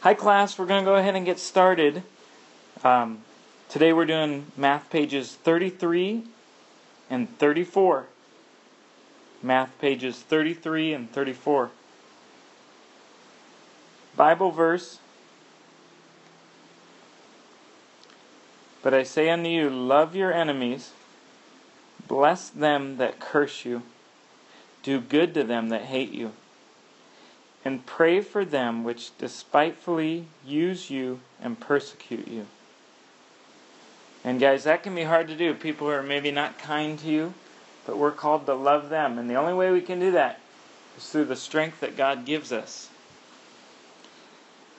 Hi, class. We're going to go ahead and get started. Um, today we're doing math pages 33 and 34. Math pages 33 and 34. Bible verse. But I say unto you, love your enemies, bless them that curse you, do good to them that hate you and pray for them which despitefully use you and persecute you. And guys, that can be hard to do. People who are maybe not kind to you, but we're called to love them. And the only way we can do that is through the strength that God gives us.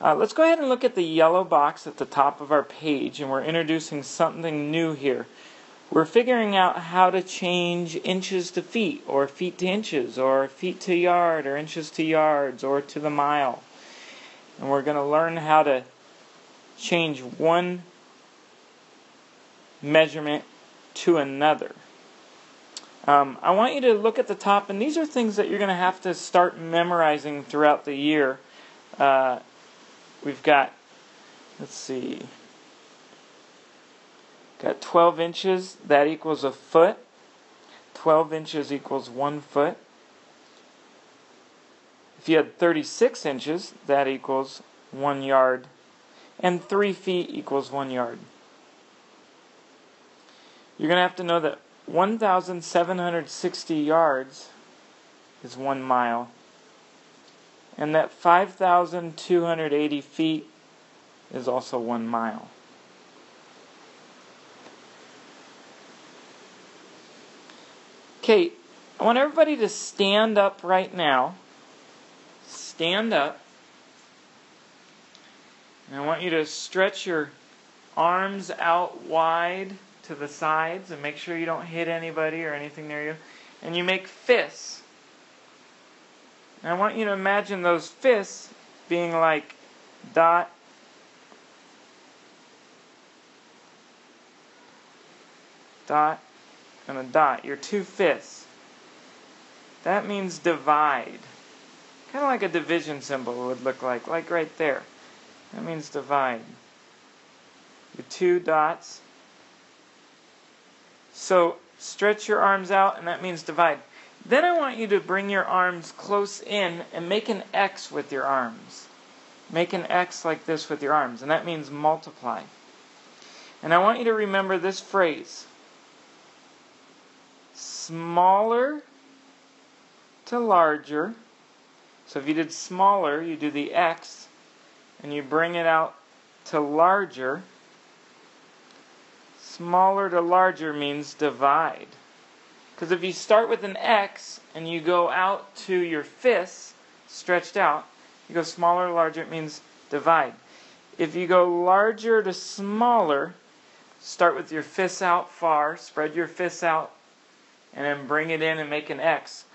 Uh, let's go ahead and look at the yellow box at the top of our page, and we're introducing something new here. We're figuring out how to change inches to feet, or feet to inches, or feet to yard, or inches to yards, or to the mile. And we're going to learn how to change one measurement to another. Um, I want you to look at the top, and these are things that you're going to have to start memorizing throughout the year. Uh, we've got, let's see, Got 12 inches, that equals a foot. 12 inches equals one foot. If you had 36 inches, that equals one yard. And 3 feet equals one yard. You're going to have to know that 1,760 yards is one mile. And that 5,280 feet is also one mile. Okay, I want everybody to stand up right now. Stand up. And I want you to stretch your arms out wide to the sides and make sure you don't hit anybody or anything near you. And you make fists. And I want you to imagine those fists being like dot, dot, and a dot, your two fists. That means divide. Kind of like a division symbol would look like, like right there. That means divide. Your two dots. So stretch your arms out, and that means divide. Then I want you to bring your arms close in and make an X with your arms. Make an X like this with your arms, and that means multiply. And I want you to remember this phrase smaller to larger. So if you did smaller, you do the X and you bring it out to larger. Smaller to larger means divide. Because if you start with an X and you go out to your fists stretched out, you go smaller to larger, it means divide. If you go larger to smaller, start with your fists out far, spread your fists out and then bring it in and make an x.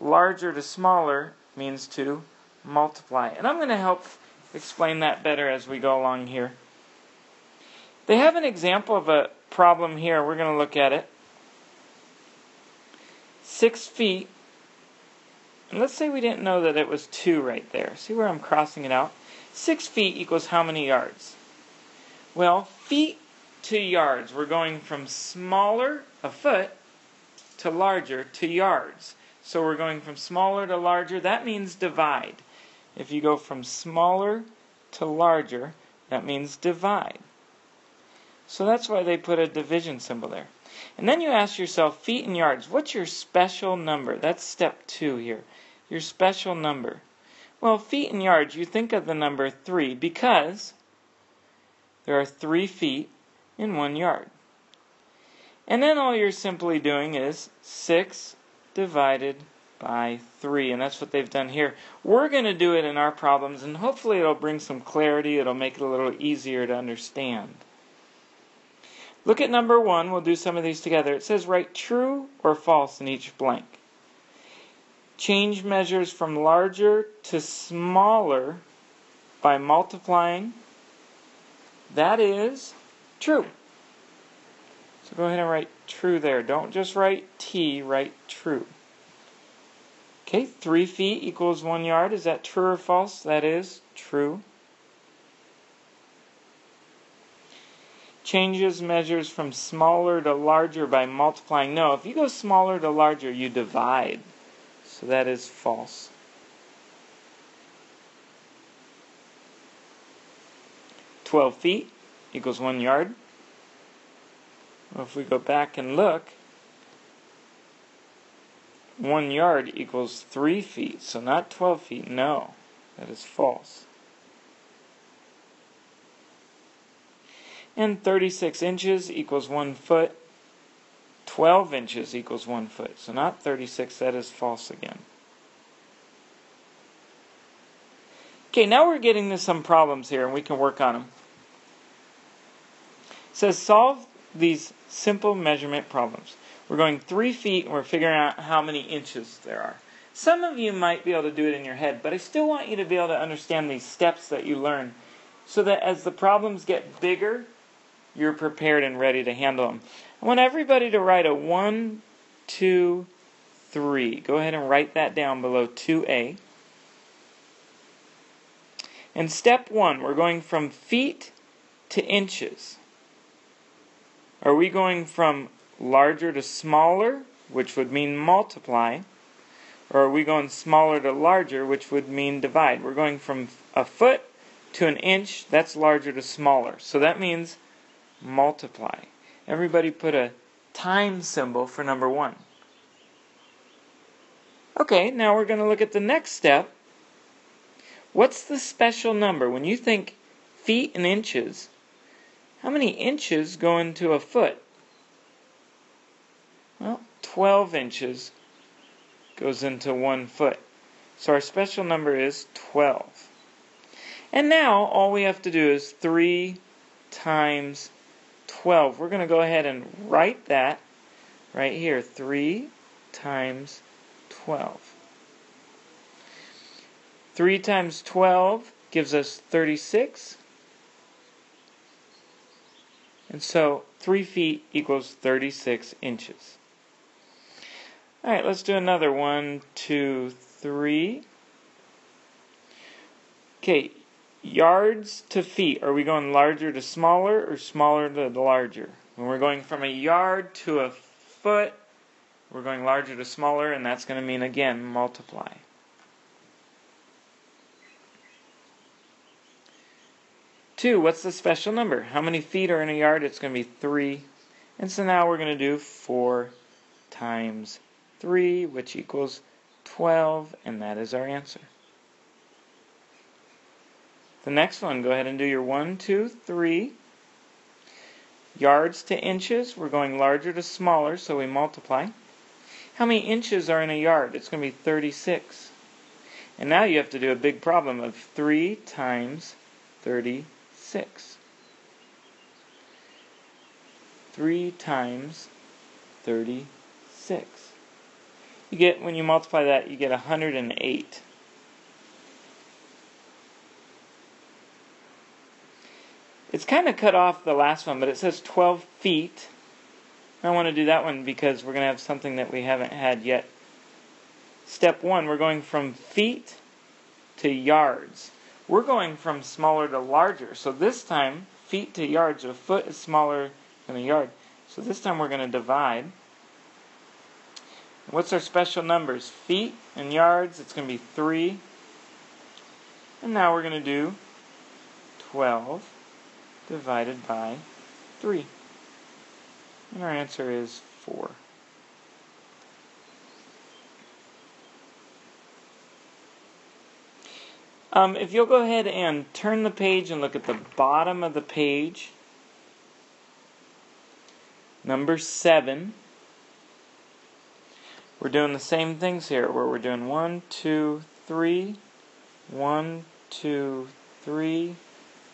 Larger to smaller means to multiply. And I'm going to help explain that better as we go along here. They have an example of a problem here. We're going to look at it. Six feet. And let's say we didn't know that it was two right there. See where I'm crossing it out? Six feet equals how many yards? Well, feet to yards. We're going from smaller, a foot, to larger to yards. So we're going from smaller to larger. That means divide. If you go from smaller to larger, that means divide. So that's why they put a division symbol there. And then you ask yourself, feet and yards, what's your special number? That's step two here. Your special number. Well, feet and yards, you think of the number three because there are three feet in one yard. And then all you're simply doing is 6 divided by 3. And that's what they've done here. We're going to do it in our problems, and hopefully it'll bring some clarity. It'll make it a little easier to understand. Look at number 1. We'll do some of these together. It says write true or false in each blank. Change measures from larger to smaller by multiplying. That is true. So go ahead and write true there. Don't just write T, write true. Okay, 3 feet equals 1 yard. Is that true or false? That is true. Changes measures from smaller to larger by multiplying. No, if you go smaller to larger, you divide. So that is false. Twelve feet equals one yard. Well, if we go back and look, one yard equals three feet, so not 12 feet. No, that is false. And 36 inches equals one foot. 12 inches equals one foot. So not 36, that is false again. Okay, now we're getting to some problems here and we can work on them. It says solve these simple measurement problems. We're going three feet and we're figuring out how many inches there are. Some of you might be able to do it in your head, but I still want you to be able to understand these steps that you learn so that as the problems get bigger, you're prepared and ready to handle them. I want everybody to write a one, two, three. Go ahead and write that down below 2A. In step one, we're going from feet to inches. Are we going from larger to smaller, which would mean multiply? Or are we going smaller to larger, which would mean divide? We're going from a foot to an inch, that's larger to smaller. So that means multiply. Everybody put a time symbol for number one. Okay, now we're going to look at the next step. What's the special number? When you think feet and inches, how many inches go into a foot? Well, 12 inches goes into one foot. So our special number is 12. And now all we have to do is 3 times 12. We're going to go ahead and write that right here. 3 times 12. 3 times 12 gives us 36. And so 3 feet equals 36 inches. All right, let's do another one, two, three. Okay, yards to feet. Are we going larger to smaller or smaller to larger? When we're going from a yard to a foot, we're going larger to smaller, and that's going to mean, again, multiply. Two, what's the special number? How many feet are in a yard? It's going to be three. And so now we're going to do four times 3, which equals 12, and that is our answer. The next one, go ahead and do your 1, 2, 3. Yards to inches, we're going larger to smaller, so we multiply. How many inches are in a yard? It's going to be 36. And now you have to do a big problem of 3 times 36. 3 times 36 you get when you multiply that you get 108 it's kind of cut off the last one but it says 12 feet. I want to do that one because we're going to have something that we haven't had yet. Step one we're going from feet to yards we're going from smaller to larger so this time feet to yards a foot is smaller than a yard so this time we're going to divide What's our special numbers? Feet and yards, it's going to be 3. And now we're going to do 12 divided by 3. And our answer is 4. Um, if you'll go ahead and turn the page and look at the bottom of the page, number 7. We're doing the same things here where we're doing one, two, three, one, two, three,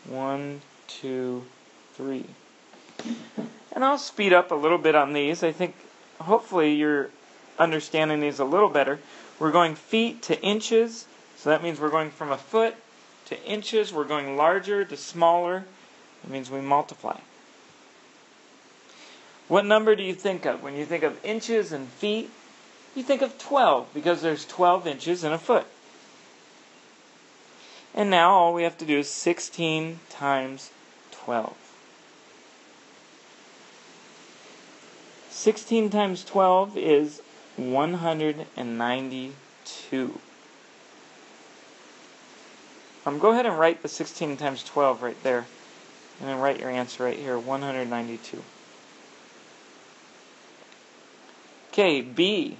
one, two, three. And I'll speed up a little bit on these. I think hopefully you're understanding these a little better. We're going feet to inches, so that means we're going from a foot to inches. We're going larger to smaller. That means we multiply. What number do you think of when you think of inches and feet? you think of 12 because there's 12 inches in a foot. And now all we have to do is 16 times 12. 16 times 12 is 192. Um, go ahead and write the 16 times 12 right there. And then write your answer right here, 192. Okay, B,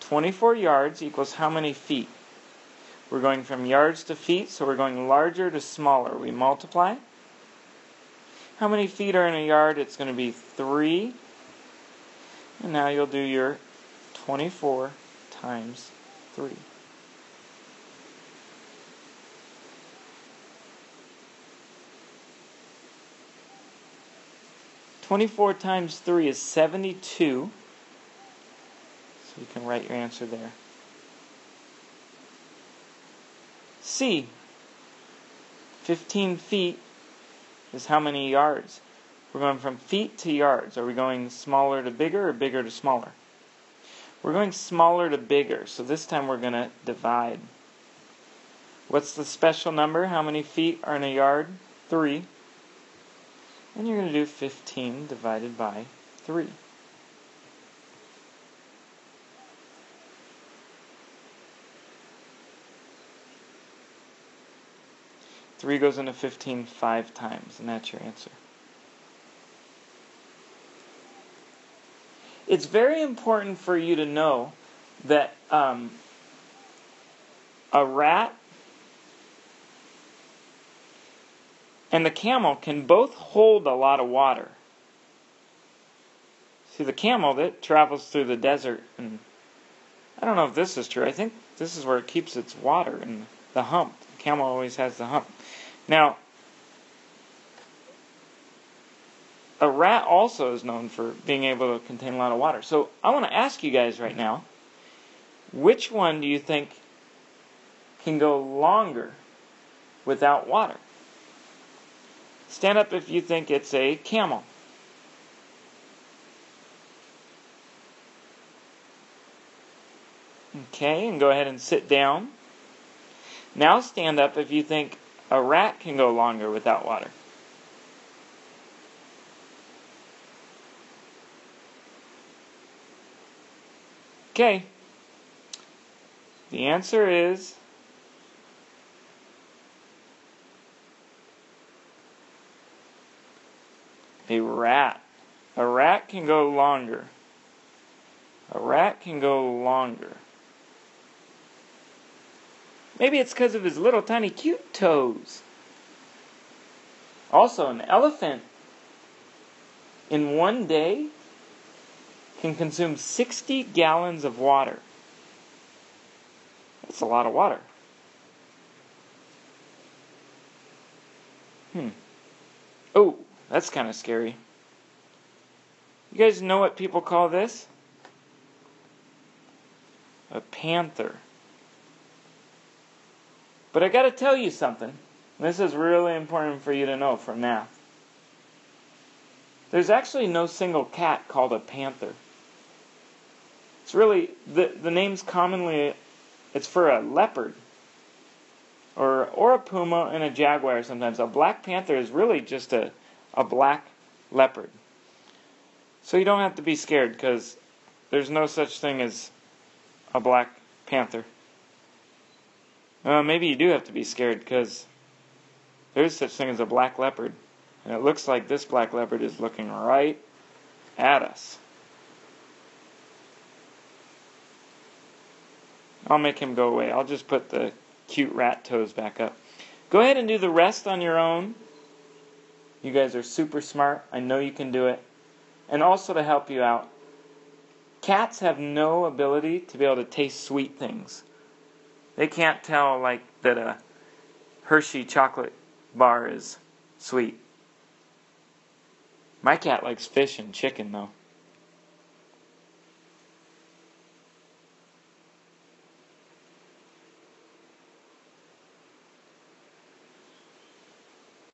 24 yards equals how many feet? We're going from yards to feet, so we're going larger to smaller. We multiply. How many feet are in a yard? It's going to be 3. And now you'll do your 24 times 3. Twenty-four times three is seventy-two. So you can write your answer there. C. 15 feet is how many yards? We're going from feet to yards. Are we going smaller to bigger or bigger to smaller? We're going smaller to bigger, so this time we're going to divide. What's the special number? How many feet are in a yard? 3. And you're going to do 15 divided by 3. 3 goes into 15 five times, and that's your answer. It's very important for you to know that um, a rat and the camel can both hold a lot of water. See, the camel that travels through the desert, and I don't know if this is true. I think this is where it keeps its water in the hump. The camel always has the hump. Now, a rat also is known for being able to contain a lot of water. So I want to ask you guys right now which one do you think can go longer without water? Stand up if you think it's a camel. Okay, and go ahead and sit down. Now stand up if you think a rat can go longer without water. Okay. The answer is a rat. A rat can go longer. A rat can go longer. Maybe it's because of his little tiny cute toes. Also, an elephant in one day can consume 60 gallons of water. That's a lot of water. Hmm. Oh, that's kind of scary. You guys know what people call this? A panther. But I got to tell you something. This is really important for you to know from now. There's actually no single cat called a panther. It's really the the name's commonly it's for a leopard or or a puma and a jaguar sometimes. A black panther is really just a a black leopard. So you don't have to be scared because there's no such thing as a black panther. Uh, maybe you do have to be scared because there's such thing as a black leopard. And it looks like this black leopard is looking right at us. I'll make him go away. I'll just put the cute rat toes back up. Go ahead and do the rest on your own. You guys are super smart. I know you can do it. And also to help you out, cats have no ability to be able to taste sweet things. They can't tell like that a Hershey chocolate bar is sweet. My cat likes fish and chicken though.